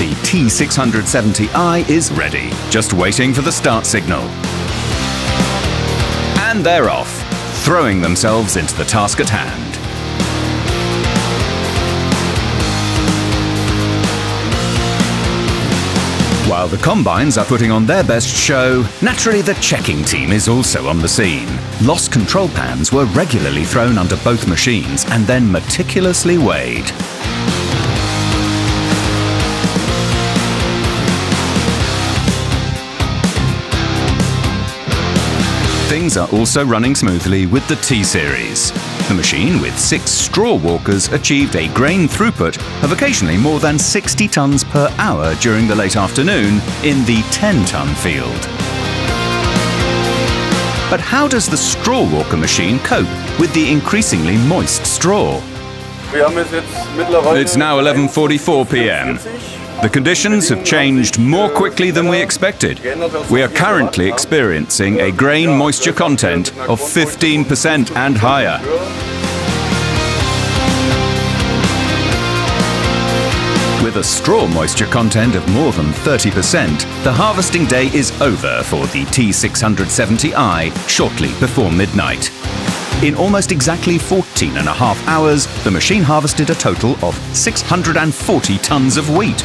The T670i is ready, just waiting for the start signal. And they're off, throwing themselves into the task at hand. While the combines are putting on their best show, naturally the checking team is also on the scene. Lost control pans were regularly thrown under both machines and then meticulously weighed. Things are also running smoothly with the T-Series. The machine with six straw walkers achieved a grain throughput of occasionally more than 60 tonnes per hour during the late afternoon in the 10-tonne field. But how does the straw walker machine cope with the increasingly moist straw? It's now 11.44 p.m. The conditions have changed more quickly than we expected. We are currently experiencing a grain moisture content of 15% and higher. With a straw moisture content of more than 30%, the harvesting day is over for the T670i shortly before midnight. In almost exactly 14 and a half hours, the machine harvested a total of 640 tonnes of wheat.